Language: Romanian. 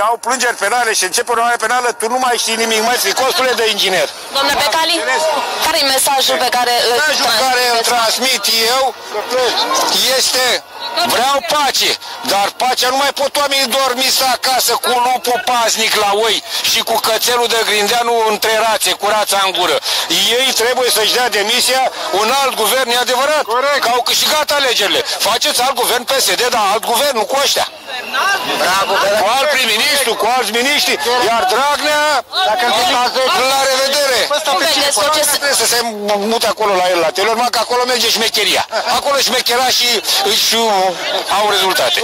au plângeri penale și începe o urmare penală, tu nu mai știi nimic, mai fi costule de inginer. Domnule Becali, înțeles? care e mesajul pe care îl Mesajul care îl transmit eu este vreau pace, dar pacea nu mai pot oamenii dormi să acasă cu lupul paznic la oi și cu cățelul de grindeanu între rațe, cu rața în gură. Ei trebuie să-și dea demisia, un alt guvern, e adevărat, Corect. că au câștigat alegerile. Faceți alt guvern PSD, dar alt guvern, nu cu ăștia. Bravo, Cu alt prim-ministru, cu alți miniștri, iar Dragnea, Dacă înțelegeți, la revedere! Cum vedeți tot ce se... Trebuie să se mute acolo la el, la telor, numai că acolo merge șmecheria. Acolo șmechera și, și au rezultate.